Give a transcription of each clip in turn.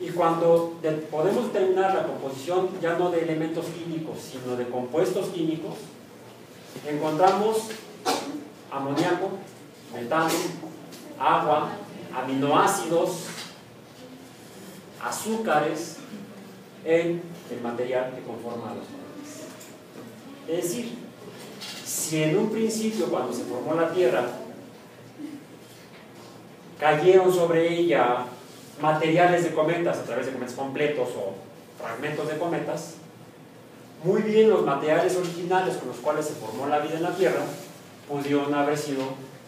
Y cuando podemos determinar la composición ya no de elementos químicos, sino de compuestos químicos, encontramos amoníaco, metano, agua, aminoácidos, azúcares en el material que conforma los planetas. Es decir, si en un principio cuando se formó la Tierra cayeron sobre ella materiales de cometas a través de cometas completos o fragmentos de cometas, muy bien los materiales originales con los cuales se formó la vida en la Tierra pudieron haber sido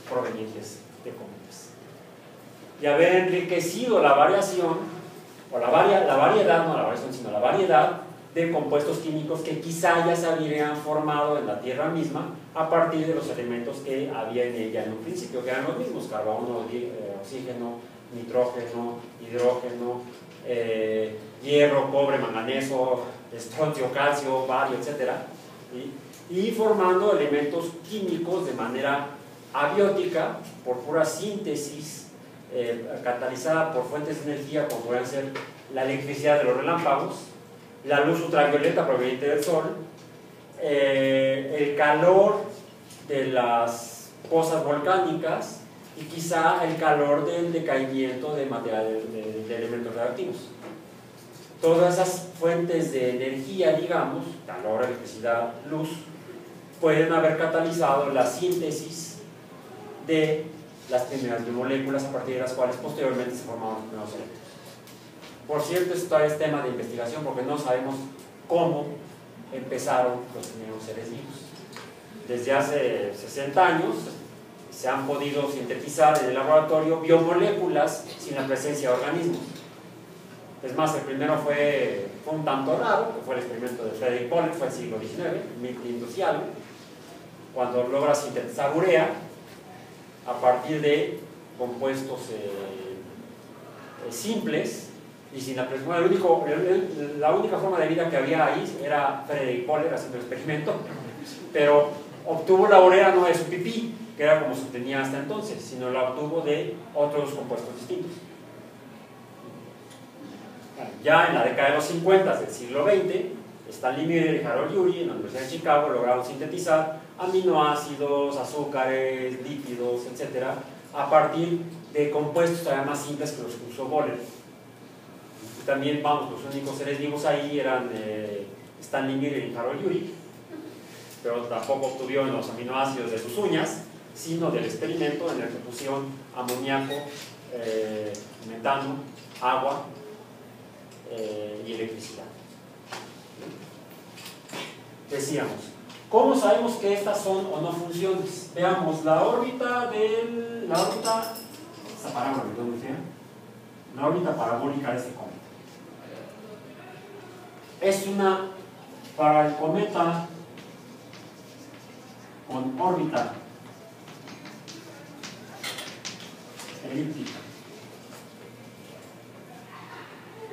provenientes de cometas. Y haber enriquecido la variación, o la, la variedad, no la variación, sino la variedad de compuestos químicos que quizá ya se habrían formado en la Tierra misma a partir de los elementos que había en ella en un principio, que eran los mismos, carbono, eh, oxígeno, nitrógeno, hidrógeno, eh, hierro, cobre, manganeso, estroncio, calcio, bario, etc. Y formando elementos químicos de manera abiótica por pura síntesis eh, catalizada por fuentes de energía como pueden ser la electricidad de los relámpagos, la luz ultravioleta proveniente del sol, eh, el calor de las pozas volcánicas y quizá el calor del decaimiento de, materiales, de, elementos reactivos. Todas esas fuentes de energía, digamos, calor, electricidad, luz, pueden haber catalizado la síntesis de las primeras moléculas a partir de las cuales posteriormente se formaron los primeros elementos. Por cierto, esto es tema de investigación porque no sabemos cómo empezaron los primeros seres vivos. Desde hace 60 años se han podido sintetizar en el laboratorio biomoléculas sin la presencia de organismos. Es más, el primero fue, un tanto raro, que fue el experimento de Frederick Poller, fue el siglo XIX, industrial, cuando logra sintetizar urea a partir de compuestos eh, eh, simples y sin la presencia. Bueno, único, la única forma de vida que había ahí era Frederick Poller haciendo el experimento, pero obtuvo la urea no de su pipí, que era como se tenía hasta entonces, sino la obtuvo de otros compuestos distintos. Ya en la década de los 50 del siglo XX, Stanley Miller y Harold Urey en la Universidad de Chicago lograron sintetizar aminoácidos, azúcares, lípidos, etc., a partir de compuestos todavía más simples que los que usó Boller también, vamos, los únicos seres vivos ahí eran eh, Stanley Miller y Harold Urey, pero tampoco obtuvieron los aminoácidos de sus uñas, sino del experimento en el que pusieron amoníaco, eh, metano, agua eh, y electricidad. Decíamos, ¿cómo sabemos que estas son o no funciones? Veamos la órbita del. la órbita. esta parabólica, La órbita parabólica de este cometa. Es una para el cometa con órbita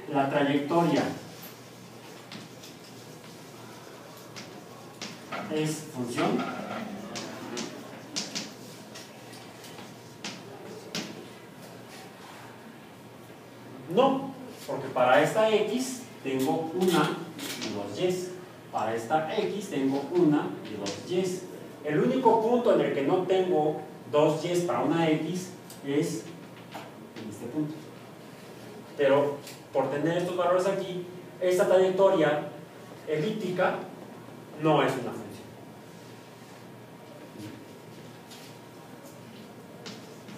La trayectoria es función. No, porque para esta x tengo una y dos y para esta x tengo una y dos y el único punto en el que no tengo dos y para una x es en este punto pero por tener estos valores aquí esta trayectoria elíptica no es una función.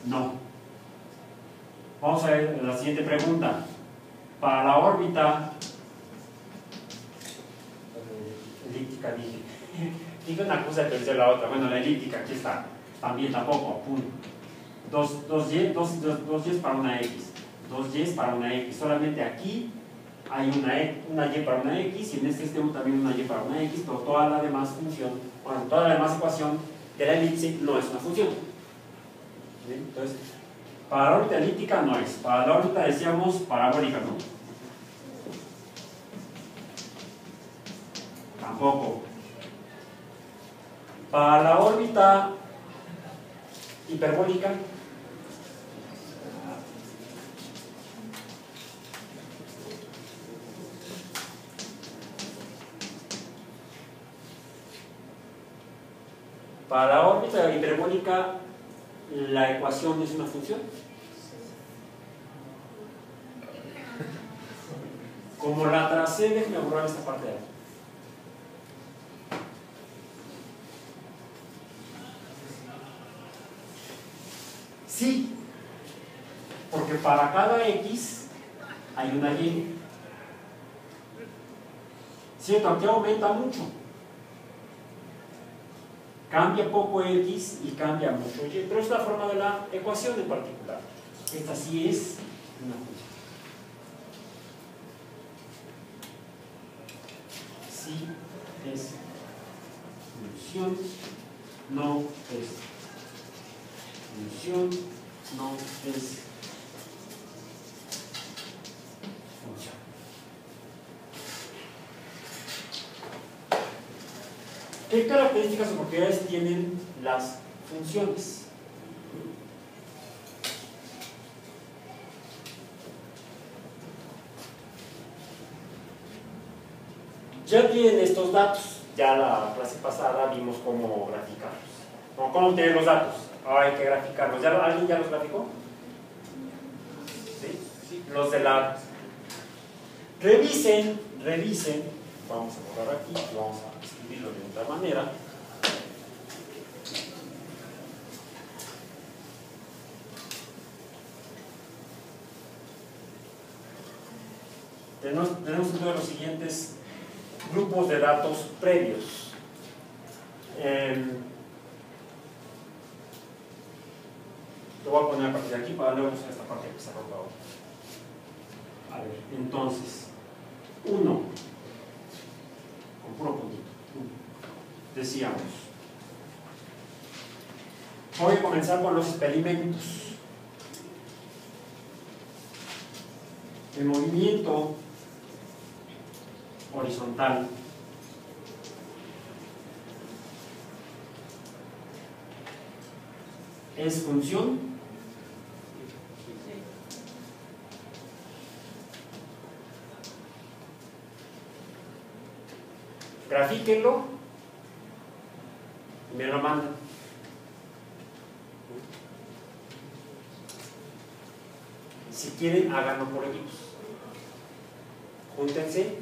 No. Vamos a ver la siguiente pregunta. Para la órbita eh, elíptica dije. dije una cosa y pensé la otra. Bueno, la elíptica, aquí está. También tampoco, punto. Dos, dos, y, dos, dos, y para una X. Dos Y para una X. Solamente aquí hay una, e, una y para una x y en este sistema también una y para una x, pero toda la demás función, bueno, toda la demás ecuación de la elipse no es una función. Entonces, para la órbita elíptica no es, para la órbita decíamos parabólica, ¿no? Tampoco. Para la órbita hiperbólica Para la órbita hiperbólica, la ecuación es una función. Como la tracé, déjenme borrar esta parte de aquí. Sí, porque para cada X hay una Y. ¿Cierto? Aquí aumenta mucho. Cambia poco X y cambia mucho Y. Pero es la forma de la ecuación en particular. Esta sí es una función. Sí es función, no es función, no es función. ¿Qué características o propiedades tienen las funciones? Ya tienen estos datos, ya la clase pasada vimos cómo graficarlos. ¿Cómo, cómo obtener los datos? Ahora hay que graficarlos. ¿Ya, ¿Alguien ya los graficó? ¿Sí? Los de la... Revisen, revisen. Vamos a borrar aquí, vamos a de otra manera. Tenemos, tenemos entonces los siguientes grupos de datos previos. Eh, lo voy a poner a partir de aquí para luego usar esta parte que ha roto A ver, entonces, 1, decíamos, voy a comenzar con los experimentos. El movimiento horizontal. ¿Es función? Grafíquenlo me lo mandan. Si quieren, háganlo por equipos. Júntense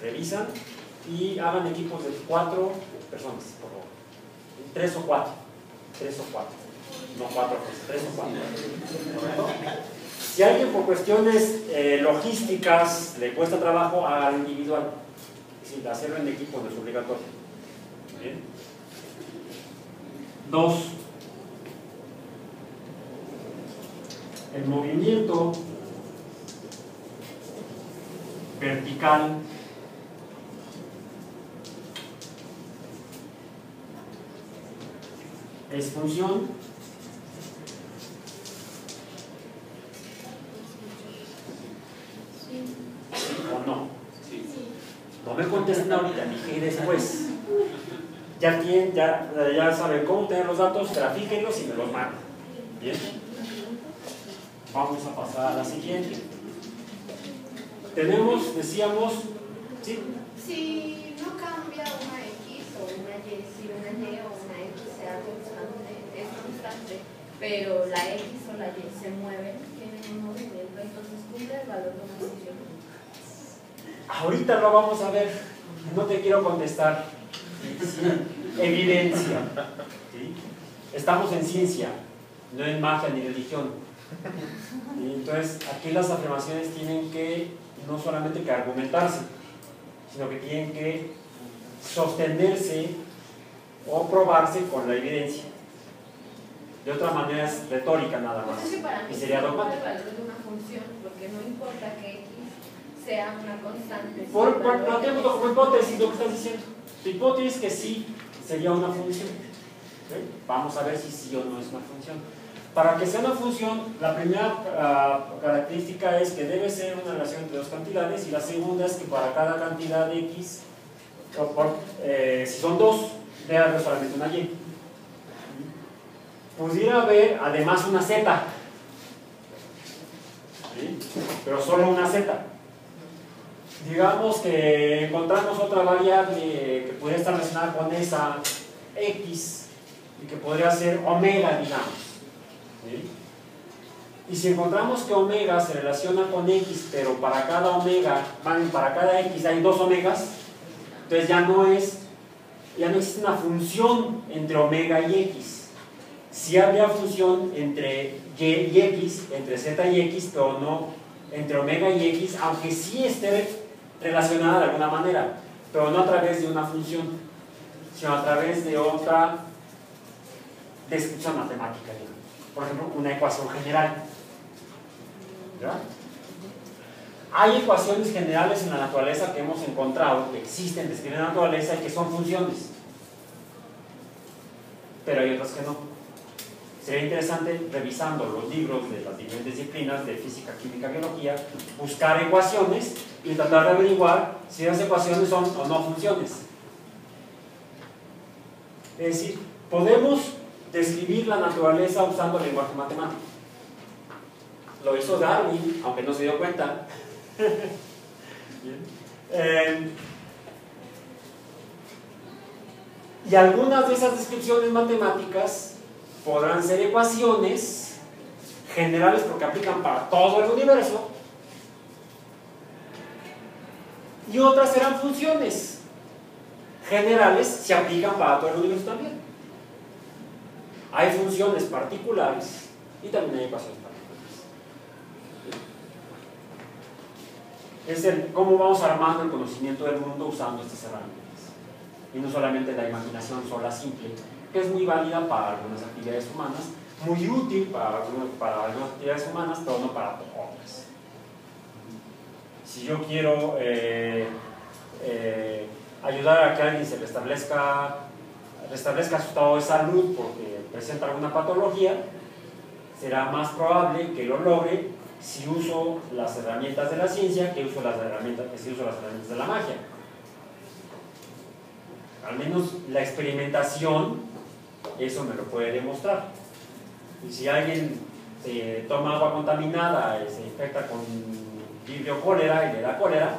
revisan y hagan equipos de cuatro personas, por favor. Tres o cuatro. Tres o cuatro. No cuatro, tres o cuatro. Si alguien por cuestiones eh, logísticas le cuesta trabajo, hágalo individual. Es hacerlo en equipo no es obligatorio. ¿Bien? Dos. El movimiento vertical es función. O no no me contesten ahorita dije después ya tienen ya, ya saben cómo tener los datos grafíquenlos y me los mandan bien vamos a pasar a la siguiente tenemos decíamos ¿sí? si no cambia una X o una Y si una Y o una X sea constante, es constante, pero la X o la Y se mueven, tienen un movimiento, entonces cumple el valor de una función. Ahorita lo vamos a ver, no te quiero contestar. Evidencia. Estamos en ciencia, no en magia ni religión. Entonces, aquí las afirmaciones tienen que no solamente que argumentarse, sino que tienen que sostenerse o probarse con la evidencia. De otra manera es retórica nada más. Pues para y sería de una función, porque no importa que x sea una constante. Por, por, planteemos como hipótesis lo que estás diciendo. Tu hipótesis que sí sería una función. Vamos a ver si sí o no es una función. Para que sea una función, la primera uh, característica es que debe ser una relación entre dos cantidades y la segunda es que para cada cantidad de x, eh, si son dos, debe haber solamente una y. Pudiera haber además una z, pero solo una z. Digamos que encontramos otra variable puede estar relacionada con esa x y que podría ser omega, digamos. Y si encontramos que omega se relaciona con x, pero para cada omega, para cada x hay dos omegas, entonces ya no es, ya no existe una función entre omega y x. Sí habría función entre y y x, entre z y x, pero no entre omega y x, aunque sí esté relacionada de alguna manera, pero no a través de una función, sino a través de otra descripción matemática, por ejemplo, una ecuación general. Hay ecuaciones generales en la naturaleza que hemos encontrado, que existen, describen la naturaleza y que son funciones. Pero hay otras que no. Sería interesante, revisando los libros de las diferentes disciplinas de física, química, biología, buscar ecuaciones y tratar de averiguar si esas ecuaciones son o no funciones. Es decir, podemos describir la naturaleza usando el lenguaje matemático. Lo hizo Darwin, aunque no se dio cuenta. Eh, y algunas de esas descripciones matemáticas podrán ser ecuaciones generales porque aplican para todo el universo y otras serán funciones generales si aplican para todo el universo también. Hay funciones particulares y también hay ecuaciones es el cómo vamos armando el conocimiento del mundo usando estas herramientas. Y no solamente la imaginación sola simple, es muy válida para algunas actividades humanas, muy útil para, para algunas actividades humanas, pero no para otras. Si yo quiero eh, eh, ayudar a que alguien se restablezca, restablezca su estado de salud porque presenta alguna patología, será más probable que lo logre si uso las herramientas de la ciencia que uso las herramientas, que si uso las herramientas de la magia. Al menos la experimentación, eso me lo puede demostrar. Y si alguien se toma agua contaminada y se infecta con vibrio cólera y le da cólera,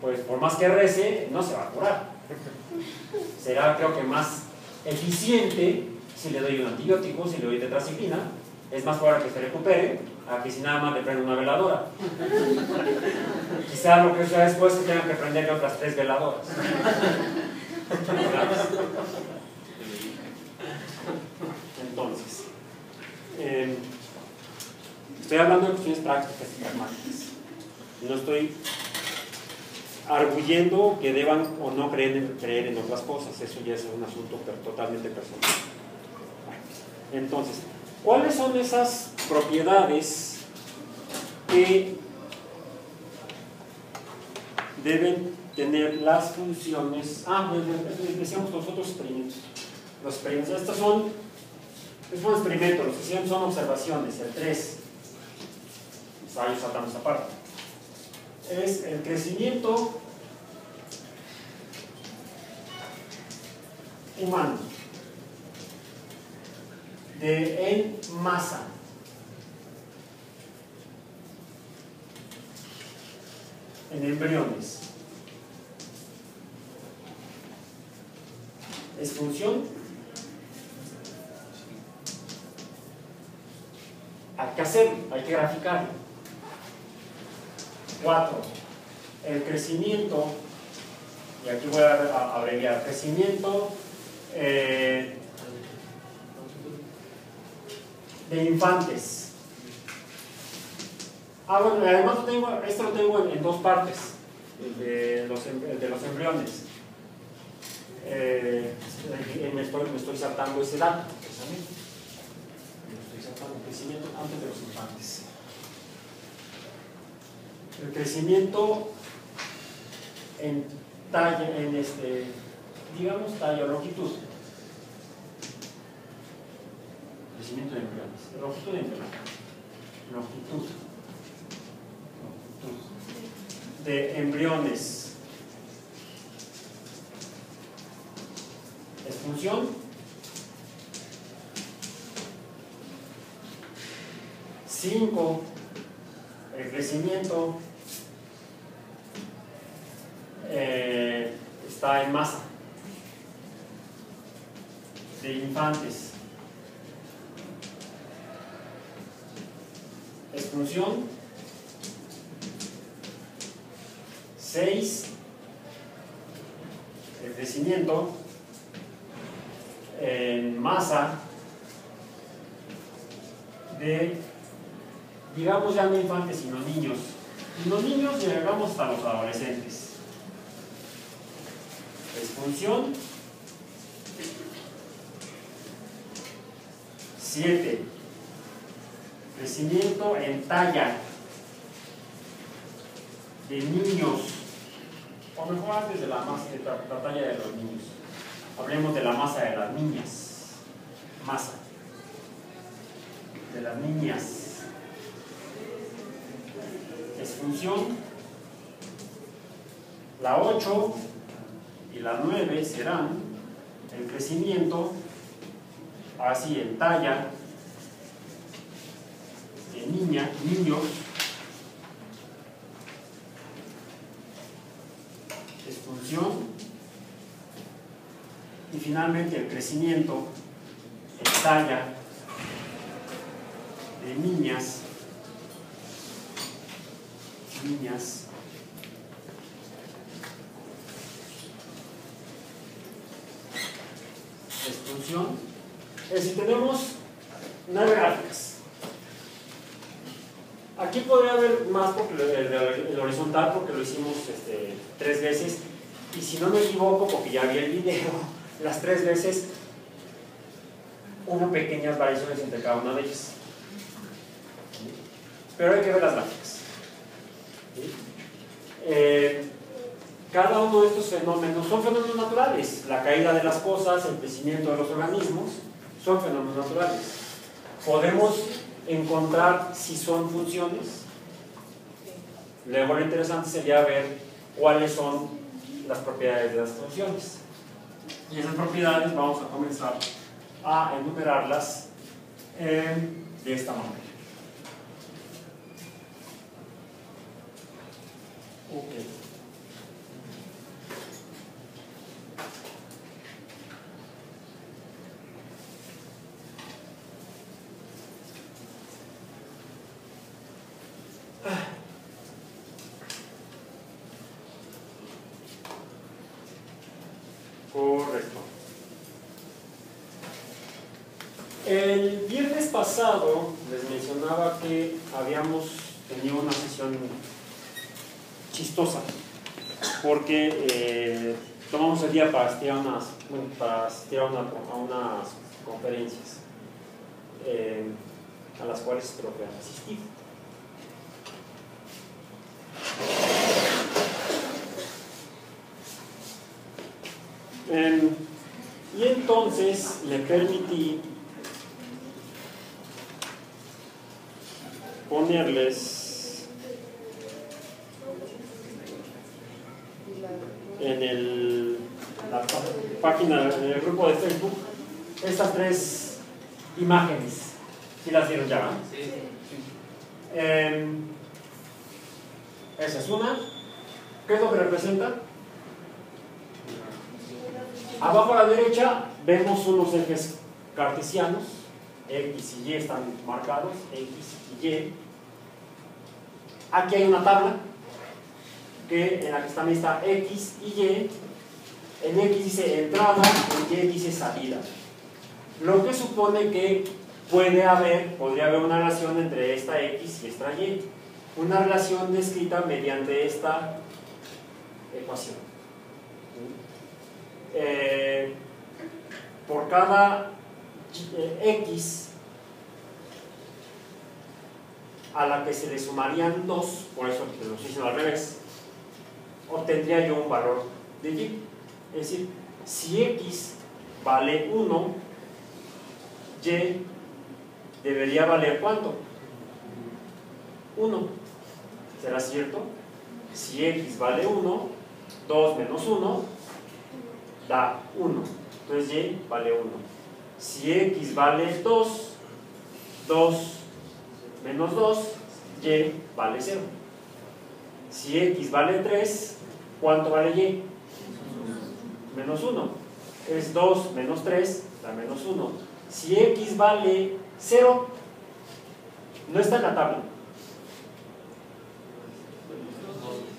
pues por más que rece, no se va a curar. Será creo que más eficiente si le doy un antibiótico, si le doy tetraciclina, es más probable que se recupere a que si nada más le prende una veladora. Quizá lo que sea después es que tengan que prenderle otras tres veladoras. Entonces, em, estoy hablando de cuestiones prácticas y pragmáticas. No estoy arguyendo que deban o no creer en, creer en otras cosas, eso ya es un asunto totalmente personal. Entonces, ¿Cuáles son esas propiedades que deben tener las funciones? Ah, decíamos los otros experimentos. Los experimentos, estos son, estos son experimentos, los que son observaciones, el 3. Ahí saltamos aparte. Es el crecimiento humano de en masa. En embriones. Es función. Hay que hacerlo, hay que graficarlo. Cuatro. El crecimiento, y aquí voy a abreviar, crecimiento eh, de infantes. Ah, bueno, además lo tengo, esto lo tengo en, dos partes, de los, em, de los embriones. Eh, me, estoy, me estoy saltando ese dato, precisamente. Me estoy saltando el crecimiento antes de los infantes. El crecimiento en talla, en este, digamos, talla o longitud. crecimiento de embriones. Longitud de embriones. Longitud. Longitud. De embriones. Es función. Cinco. El crecimiento eh, está en masa. De infantes. Expulsión 6 el crecimiento en masa de, digamos ya no infantes, sino niños. Y los niños llegamos hasta los adolescentes. Expunción 7. Crecimiento en talla de niños, o mejor antes de la, masa, de la talla de los niños. Hablemos de la masa de las niñas. Masa. De las niñas. Exfunción. La 8 y la 9 serán el crecimiento así en talla en niña, niños expulsión y finalmente el crecimiento en talla de niñas niñas expulsión. Es decir, tenemos nueve aquí podría haber más porque el horizontal porque lo hicimos este, tres veces. Y si no me equivoco porque ya vi el video las tres veces hubo pequeñas variaciones entre cada una de ellas. Pero hay que ver las gráficas Eh, cada uno de estos fenómenos son fenómenos naturales. La caída de las cosas, el crecimiento de los organismos, son fenómenos naturales. Podemos encontrar si son funciones. Luego lo interesante sería ver cuáles son las propiedades de las funciones. Y esas propiedades vamos a comenzar a enumerarlas eh, de esta manera. Ok. Correcto. El viernes pasado les mencionaba que habíamos tenido una sesión chistosa porque eh, tomamos el día para asistir a unas, para asistir a, una- a unas conferencias eh, a las cuales espero que asistido. Em, y entonces le permití ponerles en el, la página, en el grupo de Facebook, estas tres imágenes. ¿Sí las vieron ya? Em, esa es una. ¿Qué es lo que representa? Abajo a la derecha vemos unos ejes cartesianos, X y Y están marcados, X y Y. Aquí hay una tabla que en la que está lista X y Y. En X dice entrada, en Y dice salida. Lo que supone que puede haber, podría haber una relación entre esta X y esta Y. Una relación descrita mediante esta ecuación. Eh, por cada eh, X a la que se le sumarían 2, por eso que los hice al revés, obtendría yo un valor de Y. Es decir, si X vale 1, Y debería valer cuánto? 1. ¿Será cierto? Si X vale 1, 2 menos 1 da 1. Entonces Y vale 1. Si X vale 2, 2 menos 2, Y vale 0. Si X vale 3, ¿cuánto vale Y? Menos 1. Es 2 menos 3, la menos 1. Si x vale 0, no está en la tabla.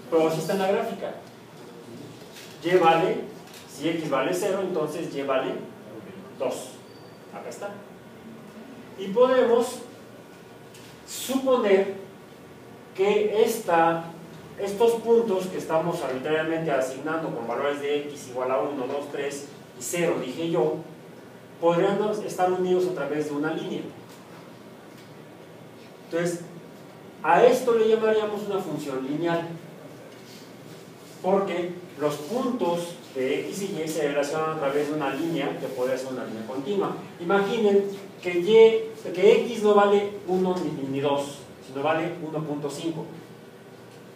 Pero sí está en la gráfica. y vale, si x vale 0, entonces y vale 2. Acá está. Y podemos suponer que esta, estos puntos que estamos arbitrariamente asignando con valores de x igual a 1, 2, 3 y 0, dije yo, podrían estar unidos a través de una línea. Entonces, a esto le llamaríamos una función lineal, porque los puntos de x y y se relacionan a través de una línea que podría ser una línea continua. Imaginen que, y, que x no vale 1 ni 2, sino vale 1.5.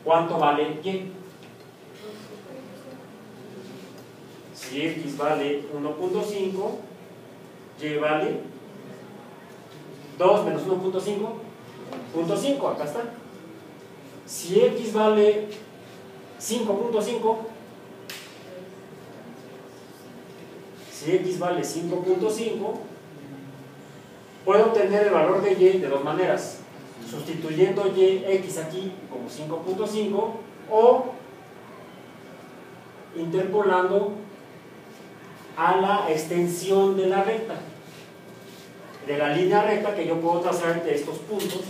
¿Cuánto vale y? Si x vale 1.5, y vale 2 menos 1.5, punto 5, acá está. Si x vale 5.5, si x vale 5.5, puedo obtener el valor de y de dos maneras. Sustituyendo y x aquí como 5.5 o interpolando a la extensión de la recta. De la línea recta que yo puedo trazar entre estos puntos,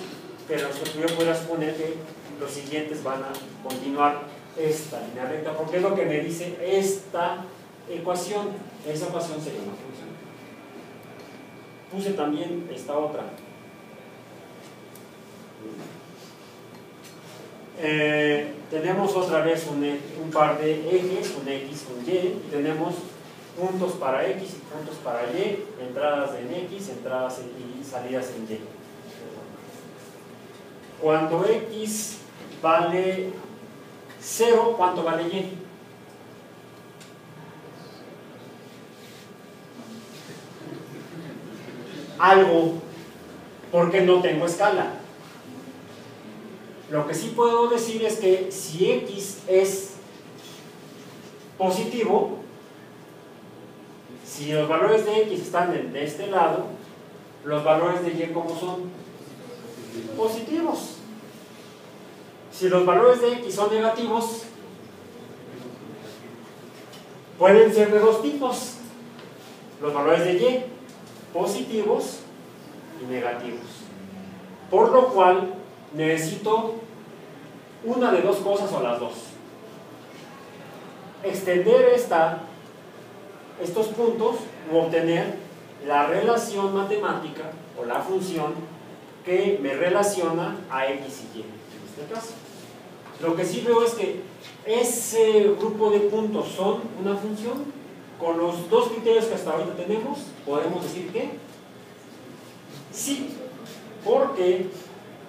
pero yo puedo suponer que los siguientes van a continuar esta línea recta, porque es lo que me dice esta ecuación. Esa ecuación sería una función. Puse también esta otra. Eh, tenemos otra vez un, un, par de ejes, un X, un Y, y tenemos puntos para X y puntos para Y, entradas en X, entradas y salidas en Y. Cuando X vale 0, ¿cuánto vale Y? Algo, porque no tengo escala. Lo que sí puedo decir es que si X es positivo, si los valores de X están de este lado, los valores de Y ¿cómo son? Positivos. Si los valores de X son negativos, pueden ser de dos tipos. Los valores de Y, positivos y negativos. Por lo cual, necesito una de dos cosas o las dos. Extender esta estos puntos o obtener la relación matemática o la función que me relaciona a x y y en este caso. Lo que sí veo es que ese grupo de puntos son una función. Con los dos criterios que hasta ahorita tenemos, podemos decir que sí, porque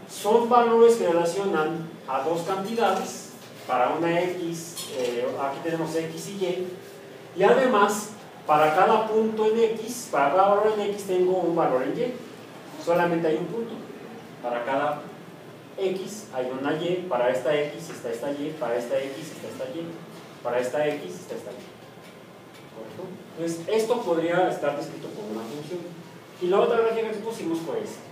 son valores que relacionan a dos cantidades, para una x, eh, aquí tenemos x y y, y además para cada punto en X, para cada valor en X tengo un valor en Y. Solamente hay un punto. Para cada X hay una Y, para esta X está esta Y, para esta X está esta Y, para esta X está esta Y. Entonces, esto podría estar descrito como una función. Y la otra gráfica que pusimos fue esta.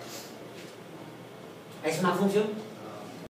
Es una función